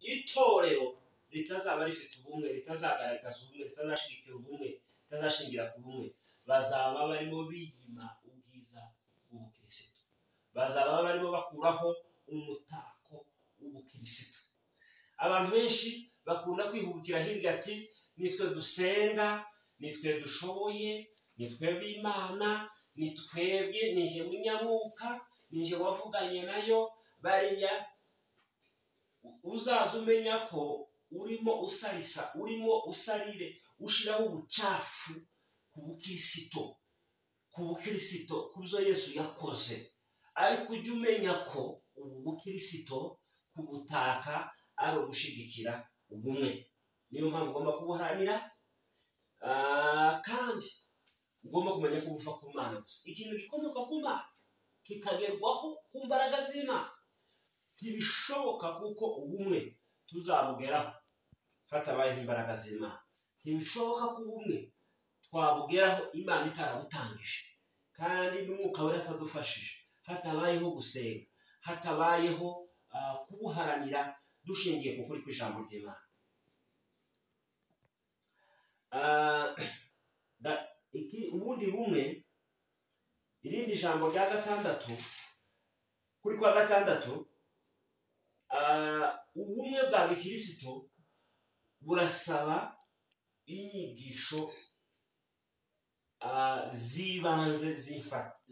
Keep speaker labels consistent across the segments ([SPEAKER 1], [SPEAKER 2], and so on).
[SPEAKER 1] itorero ritazaba rifite ubumwe ritazagaragaza ubumwe ritazashyigikira ubumwe ritazashingira ku bumwe. Bazaba barimo biyima ubwiza bw'ubukirisitu. Bazaba barimo bakuraho umutako w'ubukirisitu. Abantu benshi bakunda kwihugukira hirya ati nitwe dusenga nitwe dushoboye nitwe b'imana nitwebwe nije munyamwuka nije wavuganye na yo bariya uzaza umenya ko urimo usarisa urimo usarire ushyiraho ubucafu ku bukirisito ku bukirisito ku byo yesu yakoze. Ariko ujye umenya ko ubu bukirisito ku butaka ari ugushyigikira ubumwe. Niyo mpamvu ugomba kubuharanira kandi ugomba kumenya ko buva ku mana gusa. Ikintu gikomoka ku mana kikagerwaho ku mbaraga z'imana. Ntibishoboka kuko ubumwe tuzabugeraho. Hatabayeho imbaraga z'imana. Ntibishoboka ko ubumwe twabugeraho imana itarabutangije. Kandi n'umwuka we atadufashije. Hatabayeho gusenga. Hatabayeho kubuharanira dushingiye ku kuri kw'ijambo ry'imana. Ubundi bumwe irindi jambo rya gatandatu kuri kwa gatandatu ubumwe bwa bikirisito burasaba inyigisho z'ibanze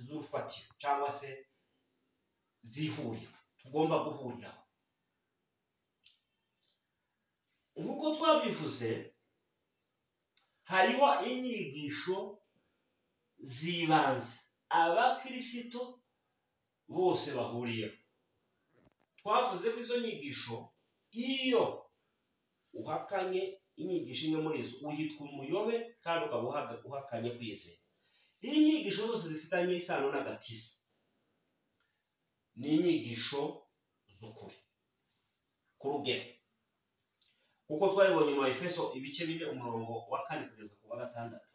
[SPEAKER 1] z'urufatiro cyangwa se z'ihuriro. Tugomba guhuriraho nk'uko twabivuze hariho inyigisho z'ibanze. Abakirisito bose bahuriyeho. Twavuze ko izo nyigisho iyo uhakanye inyigisho imwe muri zo uhitwa umuyobe kandi ukaba uhakanye kwizera iyo inyigisho zose zifitanye isano n'agakiza ni inyigisho z'ukuri ku rugero. Kuko twabibonye mu efeso ibice bine umurongo wa kane kugeza ku wa gatandatu.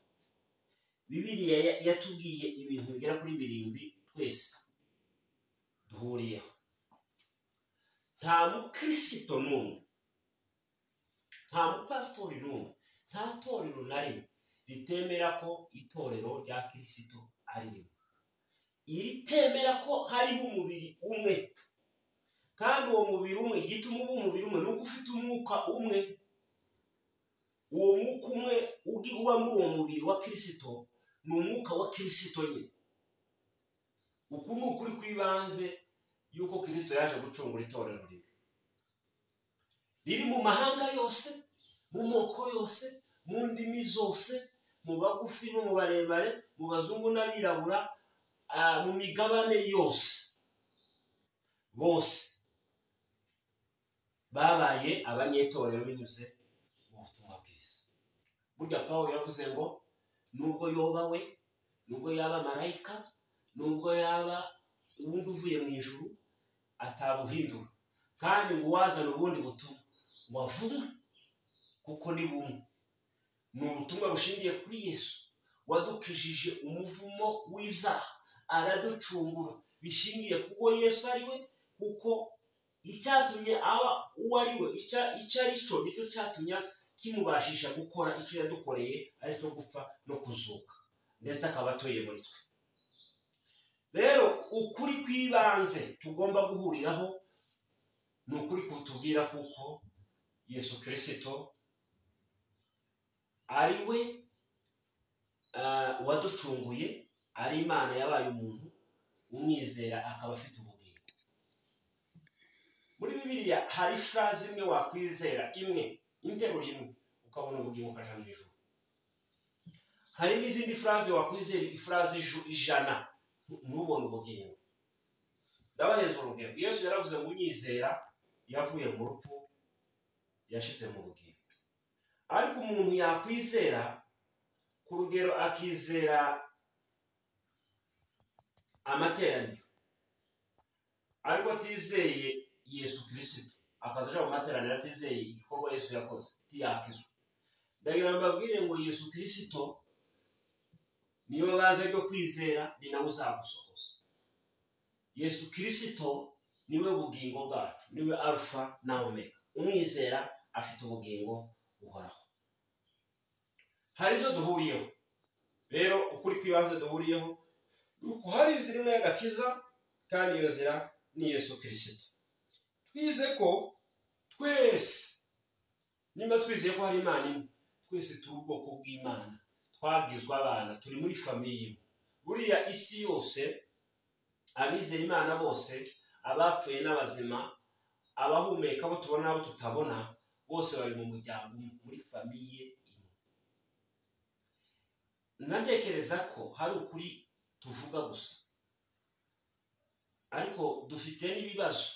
[SPEAKER 1] Bibiriya yatubwiye ibintu bigera kuri birindwi twese duhuriyeho. Nta mukirisito n'umwe nta mupasitori n'umwe nta torero na rimwe ritemera ko itorero rya kirisito ari rimwe iritemera ko hariho umubiri umwe kandi uwo mubiri umwe igituma uba umubiri umwe ni uko ufite umwuka umwe uwo mwuka umwe uba muri uwo mubiri wa kirisito ni umwuka wa kirisito nyine uku ni ukuri kw'ibanze y'uko kirisito yaje gucungura itorero rimwe riri mu mahanga yose mu moko yose mu ndimi zose mu bagufi no mu barebare mu bazungu n'abirabura mu migabane yose. Bose. Babaye abanyetorero binyuze mu butumwa bwiza. Burya paul yavuze ngo nubwo yoba we nubwo yaba marayika nubwo yaba ubundi uvuye mu ijuru atabuhindura. Kandi ngo uwazana ubundi butumwa. Wavumwe kuko ni bumwe. Ni ubutumwa bushingiye kuri yesu. Wadukijije umuvumo w'ibyaha. Araducungura. Bishingiye kuko yesu ari we kuko icyatumye aba uwo ari we icyo ari cyo ni cyo cyatumye kimubashisha gukora icyo yadukoreye ari cyo gupfa no kuzuka. Ndetse akaba atuye muri twe. Rero ukuri kw'ibanze tugomba guhuriraho ni ukuri kutubwira kuko yesu kirisito ari we waducunguye ari imana yabaye umuntu umwizera akaba afite ubugingo. Muri bibiliya hari furaze imwe wakwizera imwe interuro imwe ukabona ubugingo ukajya mu ijoro hari n'izindi furaze wakwizera ifuraze ijana. Ntubone ubugingo. Ndabaheza urugero. Yesu yaravuze ngo unyizera yavuye mu rupfu yashyize mu bugingo. Ariko umuntu yakwizera ku rugero akizera amateraniro. Ariko atizeye yesu kirisito akaza ajya mu materaniro atizeye igikorwa yesu yakoze ntiyakizwa ndagira mbabwire ngo yesu kirisito niyo baza ryo kwizera ni nawe uzagusohoza yesu kirisito ni we bugingo bwacu ni we alfa na omega. Umwizera afite ubugingo buhoraho. Hari ibyo duhuriyeho. Rero ukuri kw'ibanze duhuriyeho ni uko hari inzira imwe y'agakiza kandi iyo nzira ni yesu kirisito twize ko twese niba twizeye ko hari imana imwe twese turi ubwoko bw'imana. Twabwizwa abana turi muri famiye buriya isi yose abizera imana bose abapfuye n'abazima abahumeka abo tubona n'abo tutabona bose bari mu muryango muri famiye imwe. Ndatekereza ko hari ukuri tuvuga gusa. Ariko dufite n'ibibazo.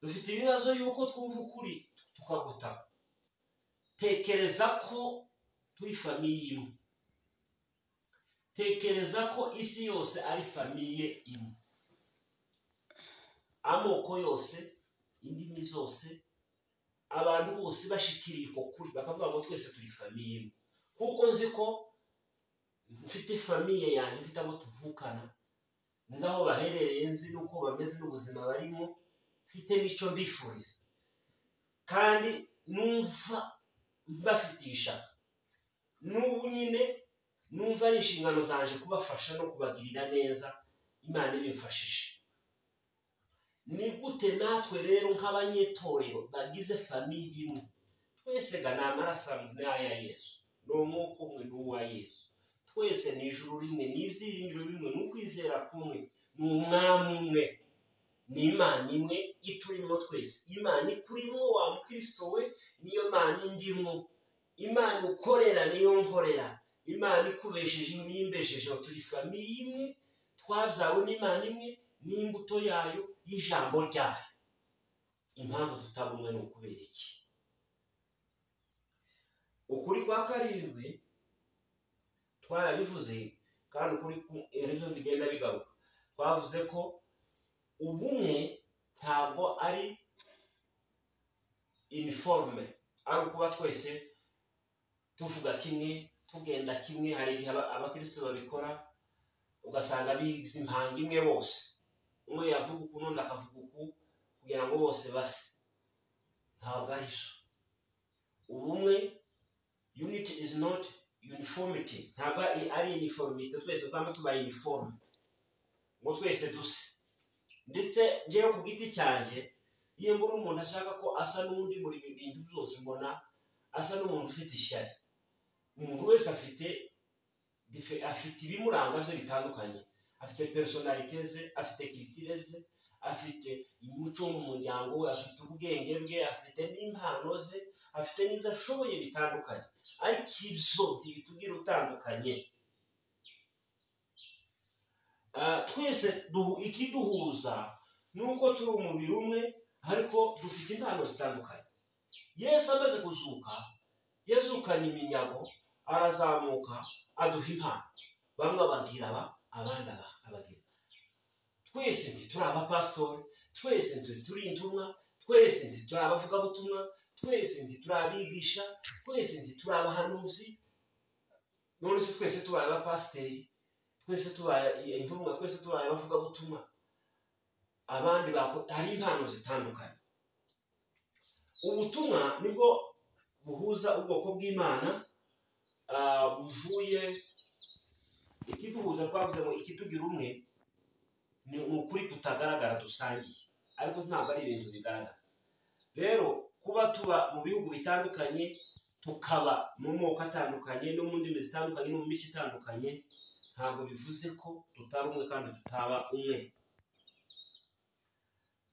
[SPEAKER 1] Dufite ibibazo y'uko twumva ukuri tukaguta. Tekereza ko turi famiye imwe. Tekereza ko isi yose ari famiye imwe. Amoko yose indimi zose abantu bose bashikiriye uko kuri. Bakavuga ngo twese turi famiye imwe. Kuko nzi ko mfite famiye yanjye mfite abo tuvukana nzi aho baherereye nzi n'uko bameze n'ubuzima barimo mfite n'icyo mbifuriza. Kandi numva mbafitiye ishaka n'ubu nyine numva ari inshingano zanje kubafasha no kubagirira neza imana ibimfashije. Ni gute natwe rero nk'abanyetorero bagize famiye imwe? Twese ga ni amaraso n'aya yesu. Ni umwuka umwe n'uwa yesu. Twese ni ijuru rimwe ni ibyiringiro bimwe ni ukwizera kumwe ni umwami umwe. Ni imana imwe iturimo twese. Imana ikurimo wa mukristo we niyo mana indimo imana ukorera niyo nkorera. Imana ikubeshejeho niyo imbeshejeho turi famiye imwe twabyawe n'imana imwe n'imbuto yayo y'ijambo ryayo. Impamvu tutaba ni ukubera iki? Ukuri kwa karindwi twarabivuze kandi ukuri ibyo bigenda bigaruka. Twavuze ko ubumwe ntabwo ari iniforume ari ukuba twese tuvuga kimwe tugenda kimwe hari igihe abakirisitu babikora ugasanga bizi impanga imwe bose. Umwe yavuga uku n'undi akavuga uku kugira ngo bose base. Ntabwo ari zo ubumwe unity is not uniformity. Ntabwo ari uniformity. Twese twaba tuba uniform. Ngo twese duse. Ndetse ngewe ku giti cyanjye iyo mbona umuntu ashaka ko asa n'undi muri ibi bintu byose mbona asa n'umuntu ufite ishyari. Umuntu wese afite afite ibimuranga bye bitandukanye. Afite personalite ze afite kiritire ze afite umuco mu muryango we afite ubwenge bwe afite n'impano ze afite n'ibyo ashoboye bitandukanye. Ariko ibyo ntibitubwira utandukanye. Twese ikiduhuza ni uko turi umubiri umwe ariko dufite impano zitandukanye. Yesu amaze kuzuka yazukanye iminyago arazamuka aduha impano bamwe ababwira aba abandi abagira. Twese ntituri abapasitori twese ntituri intumwa twese ntituri abavugabutumwa twese ntituri abigisha twese ntituri abahanuzi. None se twese tubaye abapasiteri twese tubaye intumwa twese tubaye abavugabutumwa abandi hari impano zitandukanye. Ubutumwa ni bwo buhuza ubwoko bw'imana buvuye ikiduhuza twavuze ngo ikitugira umwe ni ukuri kutagaragara dusangiye. Ariko ntabwo ari ibintu bigaragara. Rero kuba tuba mu bihugu bitandukanye tukaba mu moko atandukanye no mu ndimi zitandukanye no mu mico itandukanye ntabwo bivuze ko tutari umwe kandi tutaba umwe.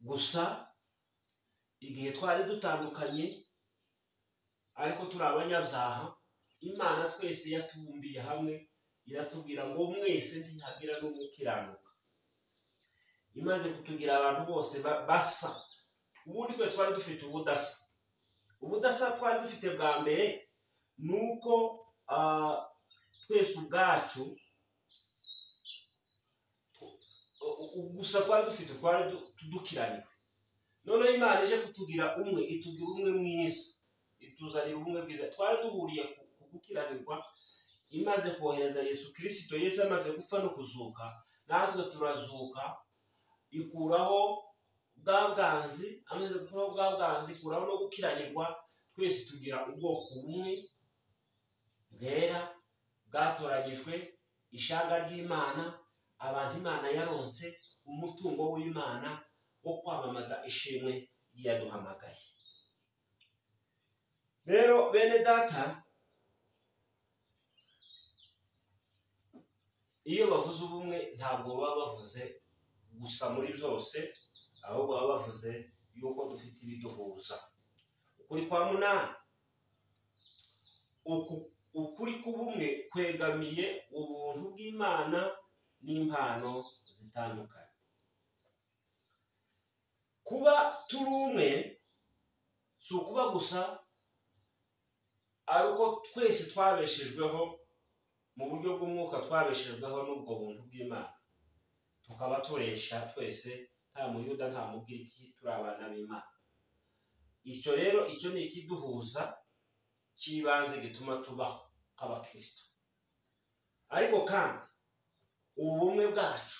[SPEAKER 1] Gusa igihe twari dutandukanye ariko turi abanyabyaha imana twese yatubumbiye hamwe iratubwira ngo mwese ntihagira n'umukiranuka. Imaze kutugira abantu bose basa. Ubundi twese twari dufite ubudasa. Ubudasa twari dufite bwa mbere ni uko twese ubwacu gusa twari dufite twari dukiraniwe noneho imana ije kutugira umwe itugira umwe mwiza ituzanira ubumwe bwiza. Twari duhuriye ku gukiranirwa imaze kohereza yesu kirisito yesu amaze gupfa no kuzuka natwe turazuka ikuraho bwa bwanzi amaze gukuraho bwa bwanzi ikuraho no gukiranirwa twese tugira ubwoko bumwe bwera bwatoranyijwe ishanga ry'imana abantu imana yaronse umutungo w'imana wo kwamamaza ishimwe ryaduhamagaye rero bene data iyo bavuze ubumwe ntabwo baba bavuze gusa muri byose ahubwo baba bavuze yuko dufite ibiduhuza. Ukuri kwa munani ukuri k'ubumwe kwegamiye ubuntu bw'imana n'impano zitandukanye. Kuba turi umwe si ukuba gusa ari uko twese twabeshejweho mu buryo bw'umwuka twabeshejweho n'ubwo buntu bw'imana. Tukaba turesha twese nta muyuda nta mugiriki turi abana b'imana. Icyo rero icyo ni ikiduhuza cy'ibanze gituma tubaho nk'abakristo. Ariko kandi ubu bumwe bwacu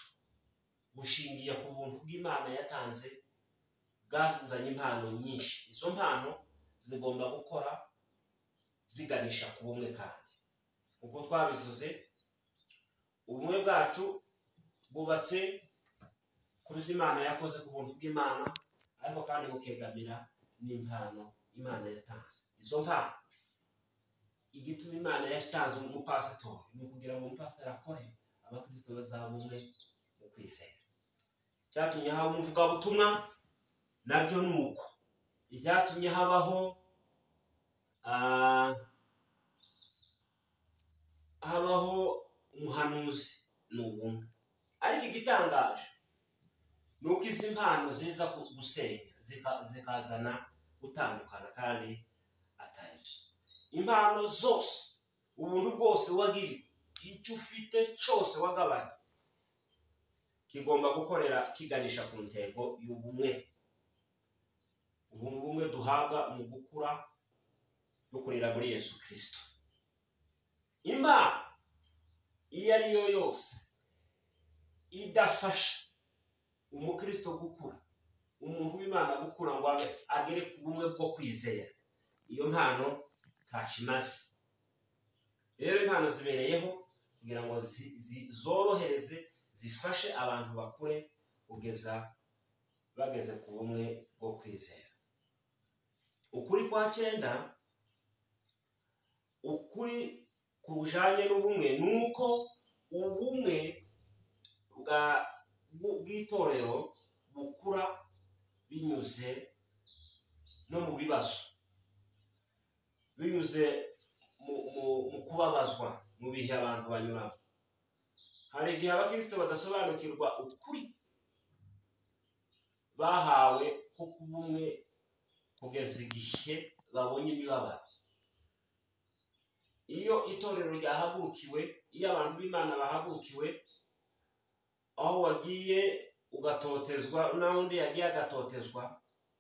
[SPEAKER 1] bushingiye ku buntu bw'imana yatanze bwazanye impano nyinshi. Izo mpano zigomba gukora ziganisha ku bumwe kandi. Ubwo twabivuze ubumwe bwacu bwubatse kuri izo imana yakoze ku buntu bw'imana ariko kandi bukegamira n'impano imana yatanze. Izo mpano igituma imana yatanze umupasitori ni ukugira ngo umupasitori akore abakristo bazaba umwe mu kwizera cyatumye haba umuvugabutumwa na byo ni uko. Ibyatumye habaho habaho umuhanuzi ni ubumwe ariko igitangaje ni uko izi mpano ziza gusenya zikazana gutandukana kandi atari impano zose ubuntu bwose wagiriwe icyo ufite cyose wagabanya kigomba gukorera kiganisha ku ntego y'ubumwe. Ubu bumwe duhabwa mu gukura no kurira muri yesu kirisito impano iyo ari yo yose idafasha umukristo gukura umuntu w'imana gukura ngo agere ku bumwe bwo kwizera iyo mpano ntakimaze rero impano zibereyeho kugira ngo zorohereze zifashe abantu bakure kugeza bageze ku bumwe bwo kwizera ukuri kwa cyenda ukuri kujanye n'ubumwe ni uko ubumwe bw'itorero bukura binyuze no mu bibazo. Binyuze mu kubabazwa mu bihe abantu banyuramo. Hari igihe abakristo badasobanukirwa ukuri bahawe ko kuba umwe kugeza igihe babonye imibabaro. Iyo itorero ryahagurukiwe iyo abantu b'imana bahagurukiwe aho wagiye ugatotezwa n'undi yagiye agatotezwa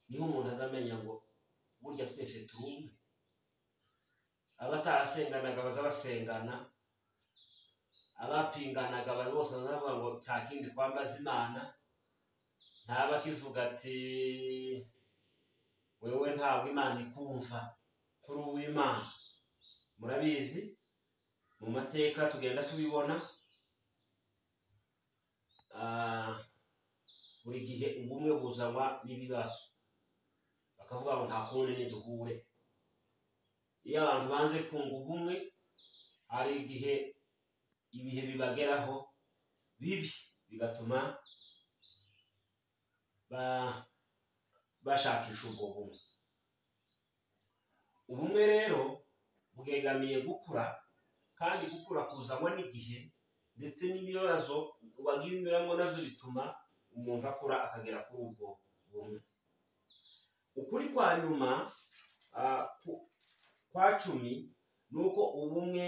[SPEAKER 1] ni ho umuntu azamenya ngo burya twese turi umwe abatarasenganaga baza basengana abapinganaga bose bazavuga ngo nta kindi twambaza imana. Ntaba akivuga ati wewe ntabwo imana ikumva kuri uw'imana. Murabizi? Mu mateka tugenda tubibona. Buri gihe ubumwe buzanwa n'ibibazo. Bakavuga ngo nta kundi niduhure. Iyo abantu banze kunga ubumwe hari igihe ibihe bibageraho bibi bigatuma bashakisha ubwo bumwe. Ubumwe rero bwegamiye gukura kandi gukura kuzanwa n'igihe ndetse wagiye unyuramo na byo bituma umuntu akura akagera kuri ubwo bumwe. Ukuri kwa nyuma kwa cumi ni uko ubumwe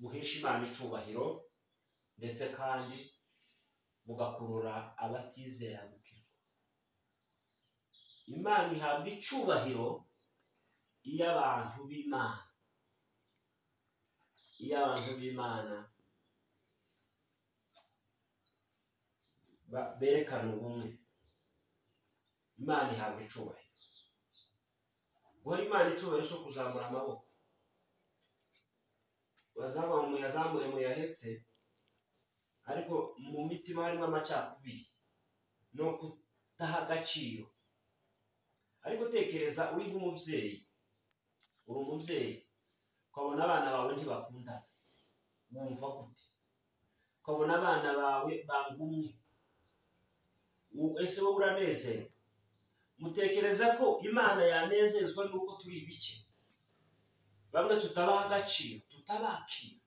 [SPEAKER 1] buhesha imana icubahiro ndetse kandi bugakurura abatizera gukizwa. Imana ihabwa icubahiro iyo abantu b'imana. Iyo abantu b'imana berekana ubumwe. Imana ihabwa icubahiro guha imana icubahiro cyo kuzamura amaboko. Bazaba mu yazamure mu yahetse ariko mu mitima harimo amacakubiri. No kudaha agaciro. Ariko tekereza uri nk'umubyeyi uri umubyeyi ukabona abana bawe ntibakundana wumva gute? Ukabona abana bawe bangumwe U- ese wowe uranezerwa? Mutekereza ko imana yanezezwa n'uko turi ibiki bamwe tutabaha agaciro tutabakira.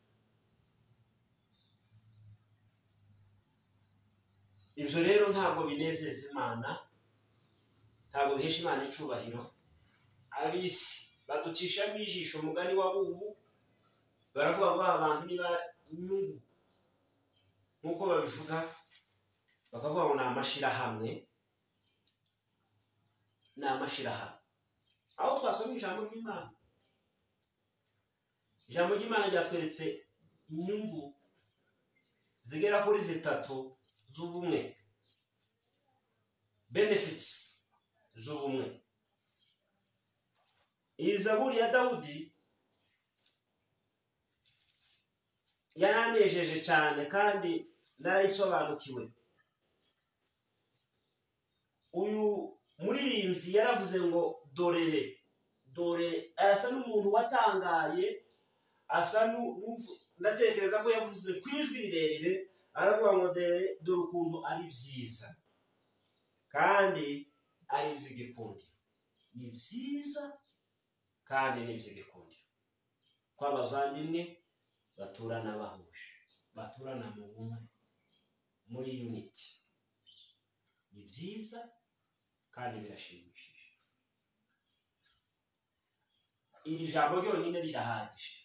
[SPEAKER 1] Ibyo rero ntabwo binezeza imana ntabwo bihesha imana icubahiro ab'isi baducishamo ijisho umugani wa bubu baravuga ngo aba bantu niba inyungu nk'uko babivuga bakavuga ngo ni amashyirahamwe ni amashyirahamwe aho twasoma ijambo ry'imana. Ijambo ry'imana ryatweretse inyungu zigera kuri zitatu z'ubumwe. Benefits z'ubumwe. Iyi zaburi ya dawudi yaranejeje cyane kandi narayisobanukiwe. Uyu muririmbyi yaravuze ngo dorere dorere arasa n'umuntu watangaye asa ndatekereza ko yavuze ku ijwi rirerire aravuga ngo dore dore ukuntu ari byiza. Kandi ari iby'igikundiro ni byiza kandi ni iby'igikundiro ko abavandimwe baturana bahuje baturana mu bumwe muri unity. Ni byiza kandi birashimishije. Iri jambo ryonyine rirahagije.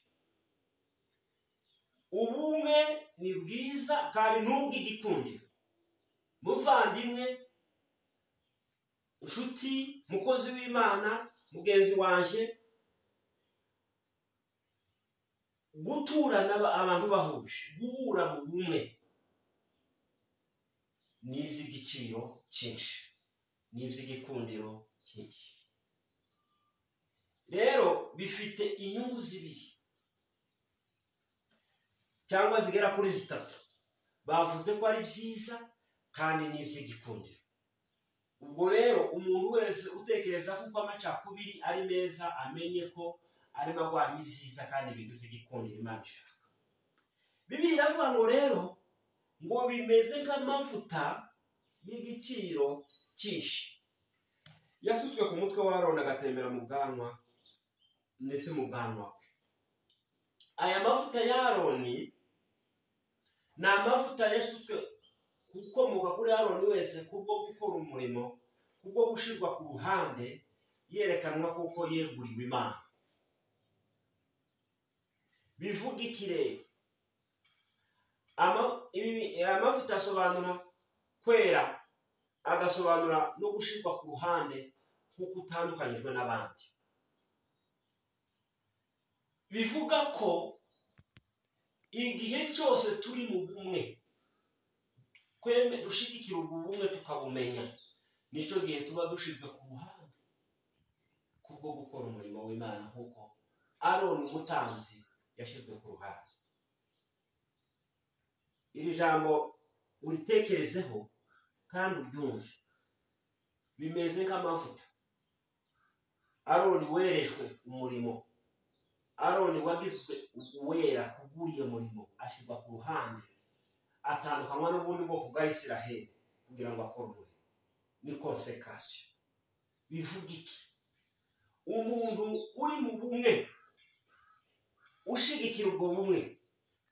[SPEAKER 1] Ubumwe ni bwiza kandi n'ubw'igikundiro muvandimwe inshuti mukozi w'imana mugenzi wanjye guturana aba- abantu bahuje. Guhura mu bumwe ni iby'igiciro cyinshi ni iby'igikundiro cyinshi rero bifite inyungu zibiri cyangwa zigera kuri zitatu. Bavuze ko ari byiza kandi ni iby'igikundiro ubwo rero umuntu wese utekereza ko amacakubiri ari meza amenye ko arimo arwanya ibyiza kandi ibintu by'igikundiro imana ishaka. Bibiliya iravuga ngo rero ngo bimeze nk'amavuta y'igiciro cyinshi. Yasuzwe ku mutwe wa aroni agatembera mu bwanwa ndetse mu bwanwa bwe. Aya mavuta ya aroni ni amavuta yasuzwe gukomoka kuri aroni wese kubwo gukora umurimo kubwo gushyirwa ku ruhande yerekanwa kuko yeguriwe imana. Bivuga iki rero Ama- ibi- aya mavuta asobanura kwera agasobanura no gushyirwa ku ruhande nk'uko utandukanyijwe n'abandi. Bivuga ko igihe cyose turi mu bumwe dushyigikira ubwo bumwe tukabumenya ni cyo gihe tuba dushyizwe ku ruhande kubwo gukora umurimo w'imana nk'uko aroni umutambyi yashyizwe ku ruhande. Iri jambo uritekerezeho kandi uryumve. Bimeze nk'amavuta. Aroni werejwe umurimo. Aroni wagizwe uwera kubw'uriyo murimo ashyirwa ku ruhande. Atandukanywa n'ubundi bwoko bwa isiraheli kugira ngo akore umurimo ni konsekasiyo bivuga iki? Umuntu uri mu bumwe ushigikira ubwo bumwe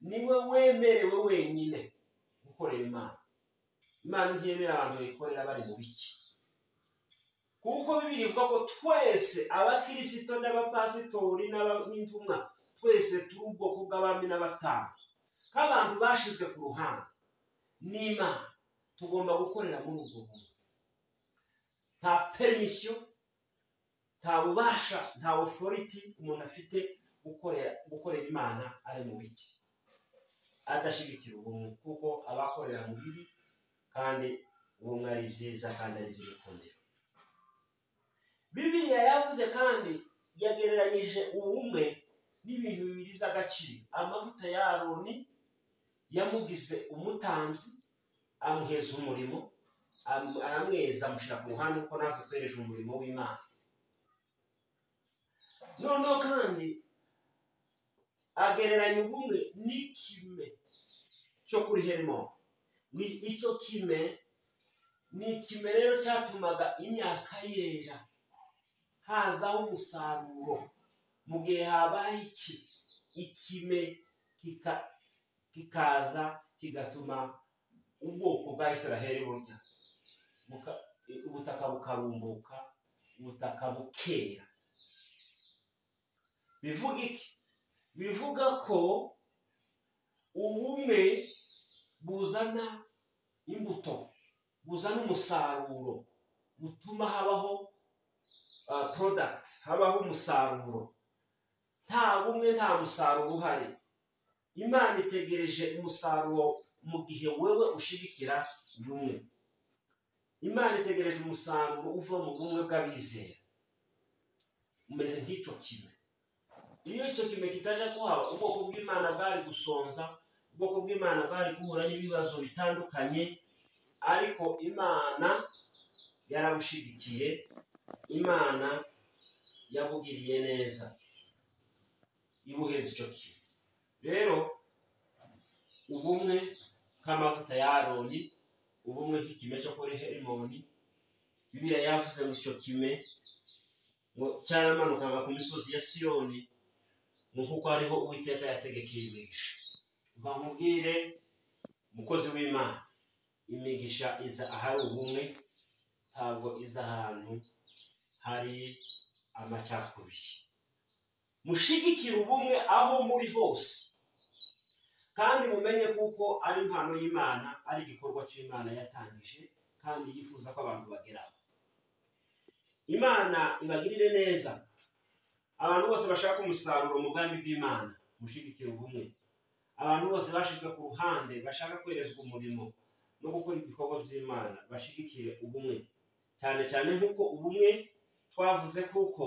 [SPEAKER 1] ni we wemerewe wenyine. Gukorera imana. Imana ntiyemera abantu bayikorera bari mu biki. Kuko bibiri ivuga ko twese abakirisito n'abapasitori n'aba- n'intumwa twese turi ubwoko bw'abami n'abatambyi. Nk'abantu bashyizwe ku ruhande. N'imana tugomba gukorera muri ubwo bumwe. Nta permisiyo nta bubasha nta oforiti umuntu afite gukorera gukorera imana ari mu biki adashyigikira ubumwe kuko abakorera mu bibi kandi ubumwe ari byiza kandi ari iby'igikundiro bibiliya yavuze kandi yagereranyije ubumwe n'ibintu bibiri by'agaciro. Amavuta ya aroni yamugize umutambyi amuheza umurimo am- aramweza amushyira ku ruhande kuko natwe twereje umurimo w'imana. Noneho kandi agereranya ubumwe n'ikime cyo kuri herimoni Ni- icyo kime? Ni ikime rero cyatumaga imyaka yera hazaho umusaruro. Mu gihe habaye iki? Ikime kika- kikaza kigatuma ubwoko bwa israheli burya ubutaka bukarumbuka ubutaka bukera. Bivuga iki? Bivuga ko ubumwe buzana imbuto buzana umusaruro butuma habaho uh, product habaho umusaruro. Nta bumwe nta musaruro uhari. Imana itegereje umusaruro mu gihe wewe ushigikira ubumwe imana itegereje umusaruro uva mu bumwe bw'abizera. Umeze nk'icyo kime iyo icyo kime kitaje kuhaba ubwoko bw'imana bwari gusonza ubwoko bw'imana bwari guhura n'ibibazo bitandukanye ariko imana yarabushigikiye imana yabugiriye neza. Ibuheza icyo kime rero ubumwe nk'amavuta ya aroni ubumwe nk'ikime cyo kuri herimoni bibiliya yavuze ngo icyo kime ngo cyaramanukaga ku misozi ya siyoni ngo kuko hariho uwiteka yategekeye imigisha. Mva mubwire umukozi w'imana. Imigisha iza ahari ubumwe ntabwo iza ahantu hari amacakubiri. Mushigikire ubumwe aho muri hose. Kandi mumenye kuko ari impano y'imana ari igikorwa cy'imana yatangije kandi yifuza ko abantu bageraho. Imana ibagirire neza. Abantu bose bashaka umusaruro mu bwami bw'imana. Mushigikire ubumwe. Abantu bose bashyize ku ruhande bashaka kwerezwa umurimo no gukora ibikorwa by'imana. Bashigikire ubumwe. Cyane cyane nk'uko ubumwe twavuze kuko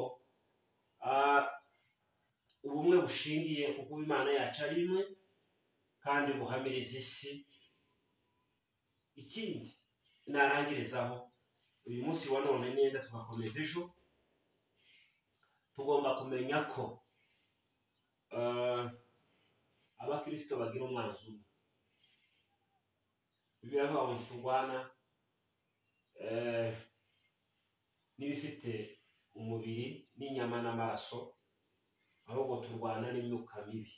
[SPEAKER 1] ubumwe bushingiye ku kuba imana yacu ari imwe kandi buhamiriza isi. Ikindi narangirizaho uyu munsi wa none nenda tugakomeza ejo. Tugomba kumenya ko ah, abakirisito bagira umwanzi umwe bibiliya avuga ngo turwana eh, n'ibifite umubiri n'inyama n'amaraso ahubwo turwana n'imyuka mibi.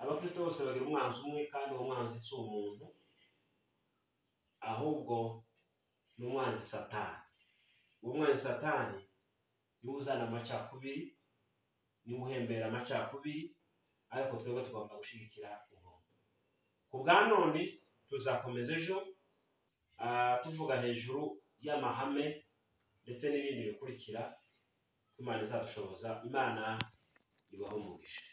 [SPEAKER 1] Abakirisito bose bagira umwanzi umwe kandi uwo mwanzi si umuntu ahubwo ni umwanzi satani. Uwo mwanzi satani ni we uzana amacakubiri ni we uhembera amacakubiri ariko twebwe tugomba gushyigikira ubuntu. Ku bwa none tuzakomeza ejo ah, tuvuga hejuru y'amahame ndetse n'ibindi bikurikira ko imana izadushoboza imana ibaho umugisha.